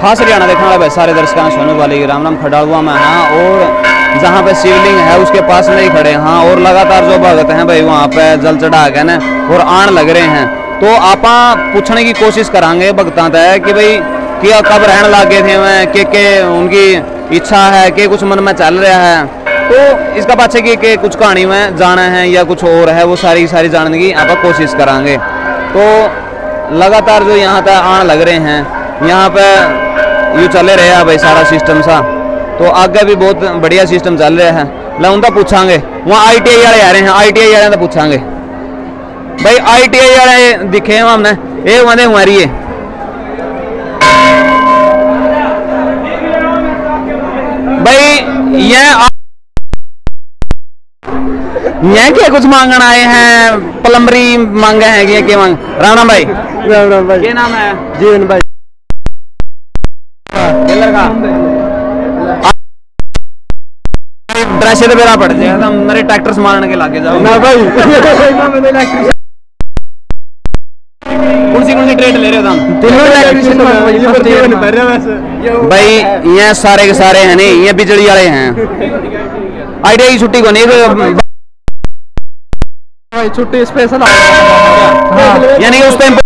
खास हरियाणा देखने वाले सारे दर्शकों सोनू वाली राम राम खड़ा हुआ में हाँ और जहाँ पे शिवलिंग है, उसके पास में ही खड़े हाँ और लगातार जो भगत हैं भाई, वहाँ पे जल चढ़ा के ना और आण लग रहे हैं। तो आप पूछने की कोशिश करांगे भगतां तय कि भाई क्या कब रहने लगे थे मैं, के के उनकी इच्छा है, के कुछ मन में चल रहा है। तो इसका पाछे की, के कुछ कहानी में जाना है या कुछ और है, वो सारी सारी जानने की आप कोशिश करांगे। तो लगातार जो यहाँ तक आण लग रहे हैं यहाँ पे यूँ चले रहे हैं भाई सारा सिस्टम सा। तो आगे भी बहुत बढ़िया सिस्टम चल रहा है। ला उनका पूछांगे। वहाँ आई टी आई वाले आ रहे हैं। आई टी आई वाले तो पूछांगे। भाई आई टी आई वाले दिखे हैं हमने। ये वंदे हमारी है। भाई ये ये क्या कुछ मांगन आए हैं? प्लम्बरी मांगे हैं क्या मांग राणा भाई। राम भाई। क्या नाम है? जीवन भाई। तो मेरा पड़ जाएगा तो मेरे ट्रैक्टर संभालने के लागे जाओ ना भाई कौन सी कौन सी ट्रेड ले रहे हो तुम तीनों इलेक्ट्रिशियन भाई ये ये सारे के सारे हैं नहीं ये बिजली वाले हैं आईटीआई की छुट्टी को नहीं तो भाई छुट्टी स्पेशल यानी उस टाइम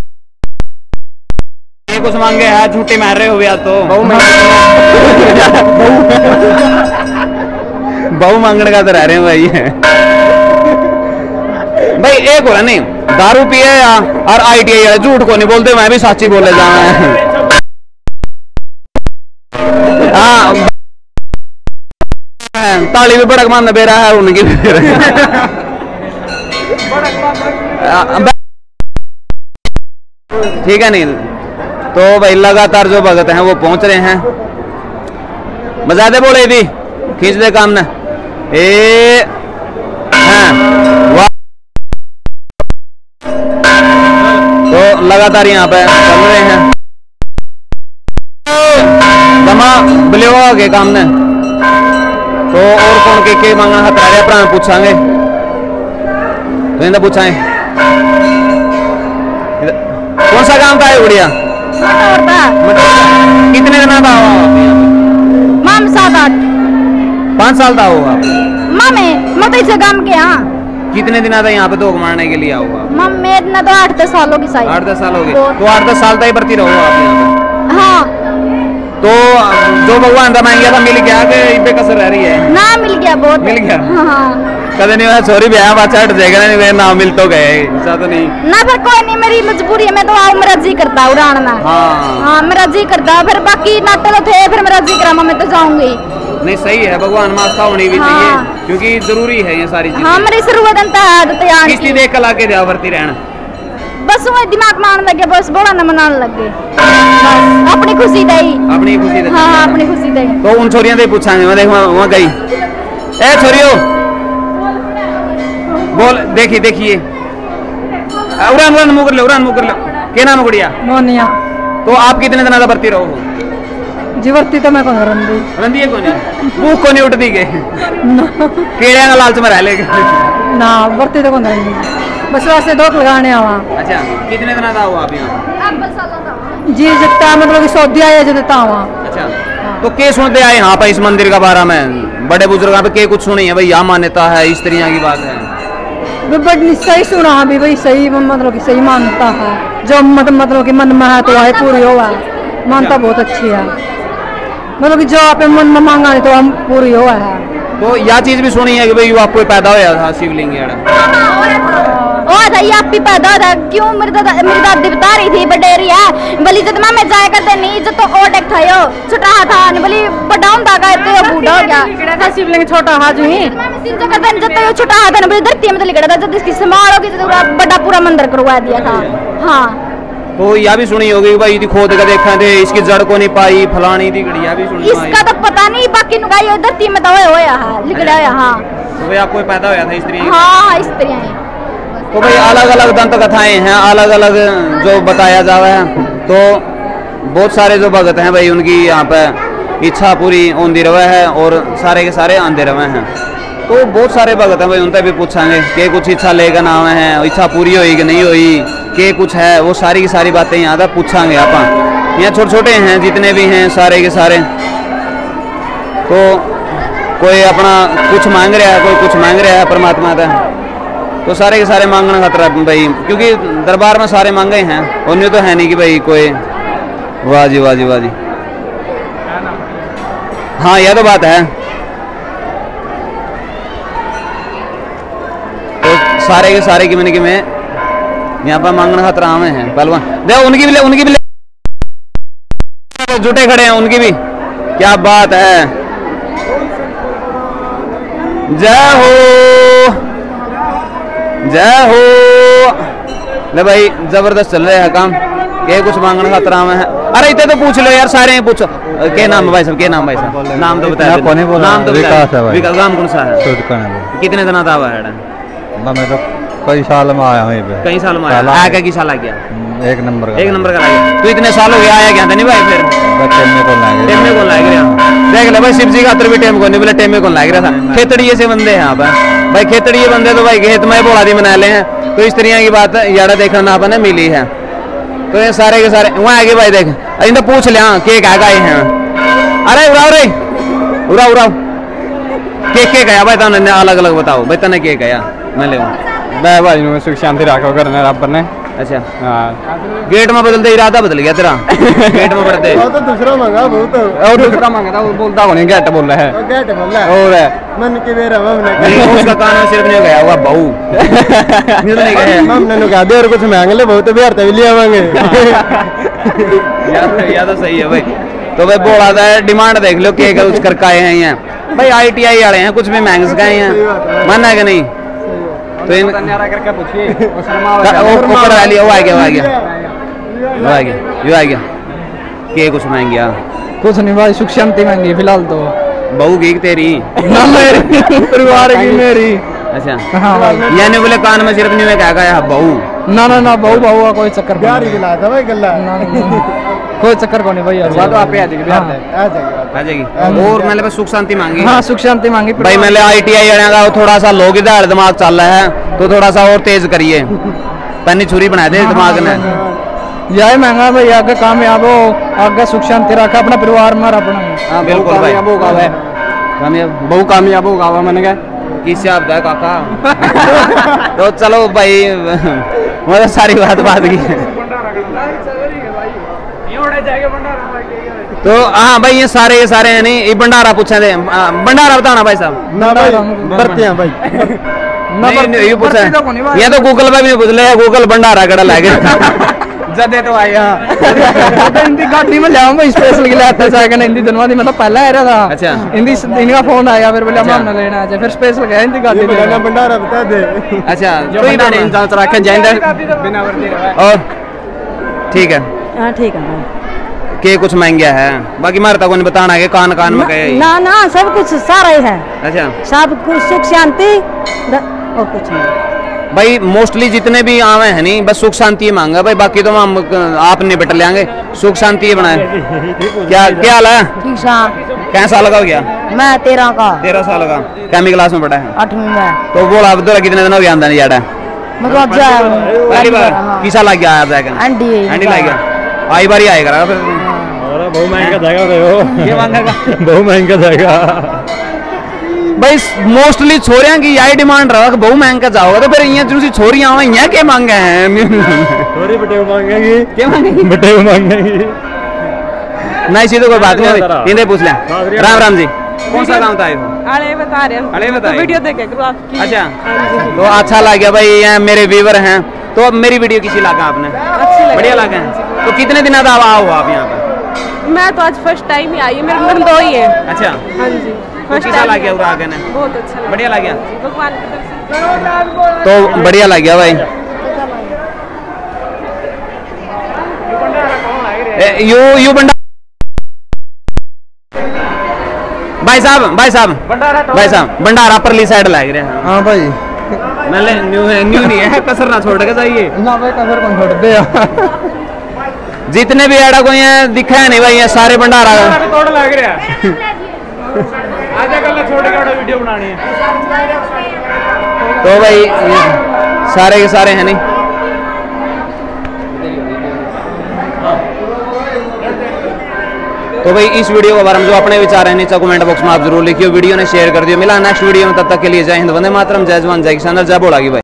कुछ मांगे है छुट्टी मार रहे हो भैया तो बहु मांगने का तो रह रहे हैं भाई। भाई, एक रहा नहीं, दारू पिए और आईटीआई वाले झूठ को नहीं बोलते, मैं भी साची बोले जा रहा है। हाँ ताली भी बड़क मान बेरा है, उनकी ठीक है, नील। तो भाई, लगातार जो भगत हैं, वो पहुँच रहे हैं। बजा दे बोले भी, खींच दे काम ने। ए हाँ, तो लगातार यहाँ पे चल रहे हैं। दमा बलेवा के काम ने। तो और कौन के के मांगना है तारे अपना पूछांगे। तो इन्हें इधर- कौन सा काम था ये गुड़िया कितने दिन का यहाँ पे? माम। सात आठ पाँच साल का होगा मामे मैं तो इसे काम के हाँ कितने दिन आता यहाँ पे दो मारने के लिए आओगा मम मेरे ना तो आठ दस सालों की आठ दस साल हो गए तो आठ दस साल तक ही भर्ती रहोगे आप यहाँ पे। हाँ। तो जो भगवान का मांग गया था मिल गया कि इब्बे कसर रह रही है? ना मिल गया बहुत। मिल गया? हाँ। कदे नहीं हुआ सॉरी ब्याह बाचा हट जाएगा नहीं वे ना मिल तो गए ऐसा तो नहीं। ना फिर कोई नहीं मेरी मजबूरी है मैं तो आओ मेरा जी करता उड़ान में। हाँ। हाँ मेरा जी करता फिर बाकी नाटक तो थे फिर मेरा जी करा मैं तो जाऊँगी। नहीं सही है भगवान मास्ता होनी भी हाँ। चाहिए क्योंकि ज़रूरी है ये सारी हाँ चीज़ें मेरी शुरुआत अंत तो देख कर लाके जाओ रहना। बस वो दिमाग में आने लगे बस बड़ा न मनाने लगे। अपनी खुशी दई अपनी खुशी दे। हाँ हाँ अपनी खुशी दई तो उन छोरियाँ दे पूछांगे मैं देख वहाँ गई। ए छोरियो! बोल देखिए देखिए। आ, उड़ान उड़ान मुकर लो उड़ान मुकर लो। के नाम गुड़िया? मोनिया। तो आप कितने दिन भर्ती रहो जीवर्ती तो मैं कौन रंदी रंदी है कोनी भूख को नहीं उठती के? कीड़े का लालच में रह लेगे ना भर्ती तो कौन रंदी बस वैसे दो लगाने आवा। अच्छा कितने दिन आता हो आप यहाँ? जी जितना मतलब कि सऊदी आया जो देता आवा अच्छा तो के सुनते आए यहाँ पर इस मंदिर का बारे में? बड़े बुज़ुर्ग पे के कुछ सुनी है? भाई यहाँ मान्यता है इस तरह की बात है। बड़ी सही सुना भी भाई सही मतलब कि सही मानता है। जो मत, मतलब कि मन में है तो वही पूरी होगा। मानता बहुत अच्छी है। मतलब कि जो आप मन में मांगा है तो हम पूरी हुआ है। तो यह चीज़ भी सुनी है कि भाई आपको पैदा होया था शिवलिंग जेड़ा ओ था ये आप भी पैदा था। क्यों मेरी दादा मेरी दादी बता रही थी बडेरी है। बोली जब मैं जाया करते नहीं जब तो और टेक था यो छोटा था नहीं बोली बड़ा ਹੁੰਦਾ का तो ये बूढ़ा हो गया। था शिवलिंग छोटा हा जी मैं सिंह जो करते जब तो ये छोटा था ना बोली धरती में तो लिखा था जब इसकी संभाल होगी तो पूरा बड़ा पूरा मंदिर करवा दिया था। हाँ। तो यह भी सुनी होगी भाई यदि खोद के देखा थे इसकी जड़ को नहीं पाई फलानी थी गड़ी यह भी सुनी इसका तो पता नहीं बाकी ये धरती में तो होया है लिखड़ा है हाँ। तो भाई आपको पैदा होया था इस तरह हाँ हाँ है। तो भाई अलग अलग दंत कथाएँ हैं अलग अलग जो बताया जा रहा है तो बहुत सारे जो भगत हैं भाई उनकी यहाँ पे इच्छा पूरी होती रहे है और सारे के सारे आंदे रहे हैं। तो बहुत सारे भगत हैं भाई उनसे भी पूछांगे कि कुछ इच्छा लेकर ना आए हैं इच्छा पूरी हुई कि नहीं हुई? कि कुछ है, वो सारी की सारी बातें यहाँ तक पूछांगे आप। यहाँ छोटे छोटे हैं, जितने भी हैं, सारे के सारे। तो कोई अपना कुछ मांग रहा है, कोई कुछ मांग रहा है परमात्मा का तो सारे के सारे मांगना खतरा भाई, क्योंकि दरबार में सारे मांगे हैं उन्हें तो है नहीं कि भाई कोई। वाह जी वाह जी वाह जी। हाँ यह तो बात है। तो सारे के सारे की मैंने कि मैं यहाँ पर मांगना खतरा आवे हैं पहलवान देखो उनकी भी ले उनकी भी ले। जुटे खड़े हैं उनकी भी। क्या बात है। जय हो। जय हो। ले भाई ज़बरदस्त चल रहे है काम के कुछ मांगने खतरा में है। अरे इतने तो पूछ लो यार सारे ही पूछो। के नाम है भाई साहब के नाम भाई साहब? नाम तो बताया ना, कौन ही बोला? नाम तो विकास है भाई। विकास नाम कौन सा है? में कितने हुआ है मैं तो कई साल में आया हूँ पे कई साल में आया। आया क्या की साल आ गया? हम्म, एक नंबर का एक नंबर का तो इतने साल हो गया आया क्या? था नहीं भाई फिर? टेमे को लाग रहा देख ले भाई शिव जी का अतर भी टेम को नहीं बोले टेमे को लाग रहा था? खेतड़िए से बंदे हैं यहाँ पर भाई खेतड़िए बंदे तो भाई खेत में बोला दी बना ले हैं। तो इस तरह की बात यारा देखना ना अपने मिली है। तो ये सारे के सारे वहाँ आगे भाई देख इन तो पूछ लिया के क्या गाय हैं। अरे उड़ाओ रे। उड़ाओ उड़ाओ। के के गया भाई तने अलग अलग बताओ। भाई तने के गया मैं ले मैं भाई नु सुख शांति राखो करने रब ने। अच्छा। हाँ। गेट में बदलते इरादा बदल गया तेरा। गेट में पड़ते तो दूसरा मंगा बहुत। और दूसरा माँगता वो बोलता नहीं गेट बोल रहा है गेट बोला और मन के बेरा हमने नहीं उसका कान सिर्फ़ नहीं गया हुआ बहू। नहीं गया हमने नु कहा दे और कुछ मांग ले बहुत बिहार तभी ले आवांगे। यार या तो सही है भाई। तो भाई बोला था डिमांड देख लो के कुछ करके आए हैं यहाँ भाई आईटीआई वाले हैं कुछ भी महँगे का हैं। माना है कि नहीं? तो इन करके पूछिए। वो ऊपर वाली वो आ गया वो आ गया। वो आ गया यो आ गया। के कुछ महँगी आ कुछ नहीं भाई सुख शांति मांगी फ़िलहाल तो। बहू की तेरी? ना मेरी परिवार की मेरी। अच्छा। हाँ भाई। यानी बोले कान में सिर्फ़ नहीं में क्या गया बहू। ना ना ना बहू बहु का कोई चक्कर नहीं ही दिला था भाई ना। कोई चक्कर को नहीं भाई यार तो आप आ जाएगी बिहार हाँ। में आ जाएगी और मैंने सुख शांति मांगी। हाँ सुख शांति मांगी भाई मैंने आई टी आई का थोड़ा सा लोग इधर दिमाग चल रहा है तो थोड़ा सा और तेज करिए। पन्नी छुरी बना दे दिमाग ने यही महँगा भाई आगे कामयाब हो आगे सुख शांति रखा अपना परिवार में अपना। हाँ बिल्कुल भाई। कामयाब होगा वह कामयाब बहु कामयाब होगा वह मैंने कहा। किससे आप है काका। तो चलो भाई मतलब सारी बात बात की। है तो हाँ भाई ये सारे ये सारे हैं नहीं ये भंडारा पूछे थे भंडारा बताना भाई साहब। ना भाई बरते हैं भाई। नहीं, नहीं, ये पूछा। तो को। ये तो गूगल पे भी पूछ ले गूगल भंडारा कड़ा लागे जदे तो आए यहाँ तो हिंदी गाड़ी में जाऊँ भाई स्पेशल के लिए आता है हिंदी दिनवा दी मतलब पहले आ रहा था। अच्छा। हिंदी इनका फ़ोन आया फिर बोले अच्छा। हमने लेना है फिर स्पेशल गया हिंदी गाड़ी में। बगाना भंडारा बता दे। अच्छा जो तो ही। ना- इंसान रखे जाएँगे। बिना वर्दी और ठीक है। हाँ ठीक है भाई के कुछ महँगा है? बाकी मारता को बताना है कान कान में गए ना ना सब कुछ सारा ही है। अच्छा। सब कुछ सुख शांति और कुछ नहीं। भाई मोस्टली जितने भी आवे हैं नहीं बस सुख शांति ही मांगा। भाई बाकी तो हम आप नहीं बट लेंगे सुख शांति ही बनाए। क्या क्या हाल है? ठीक सा क्या साल का हो गया? मैं तेरह का। तेरह साल का। कैमी क्लास में पढ़ा है? आठवीं में। तो बोला अब तो कितने दिन हो गया आंदा नहीं जाड़ा मतलब पहली बार। किसा लग गया आया एनडी एंडी लग गया। आई बार ही आएगा फिर। बहु महँगा जाएगा भाई ये मांगेगा महँगा जाएगा भाई मोस्टली छोरियाँ की यही डिमांड रहा बहु महँगा जाओगे तो फिर यहाँ जो छोरियाँ आवे यहाँ के मांगे हैं थोड़ी बटे मांगेगी क्या मांगेगी बटे मांगेगी नहीं सीधे कोई बात नहीं। इन्हें पूछ ले राम राम जी कौन सा गाँव था ये अरे बता रहे हैं अरे वीडियो देखे अच्छा तो अच्छा लग गया भाई ये मेरे व्यूवर हैं तो अब मेरी वीडियो किसी लगा आपने अच्छी लगी बढ़िया लगा है तो कितने दिन बाद आओ आप यहाँ पे मैं तो आज फ़र्स्ट टाइम ही आई हूँ मेरे मन दो ही है। अच्छा। हाँ जी तो फ़र्स्ट किसा लग गया उरा ने? बहुत अच्छा बढ़िया लग गया? भगवान तो बढ़िया लग गया भाई। यू यू बंडा भाई साहब भाई साहब भाई साहब भंडारा परली साइड लग रहा है। हाँ भाई। मैंने न्यू है न्यू नहीं है कसर ना छोड़ के जाइए। ना भाई कसर कौन छोड़ दे जितने भी एड़ा को यहाँ दिखा है नहीं भाई ये सारे भंडारा। लग रहा है। है। तो भाई सारे के सारे हैं नहीं। तो भाई इस वीडियो के बारे में जो अपने विचार है नीचे कमेंट बॉक्स में आप ज़रूर लिखियो वीडियो ने शेयर कर दियो। मिला नेक्स्ट वीडियो में तब तक के लिए जय हिंद वंदे मातरम जय जवान जय किसान जय बोलागी भाई।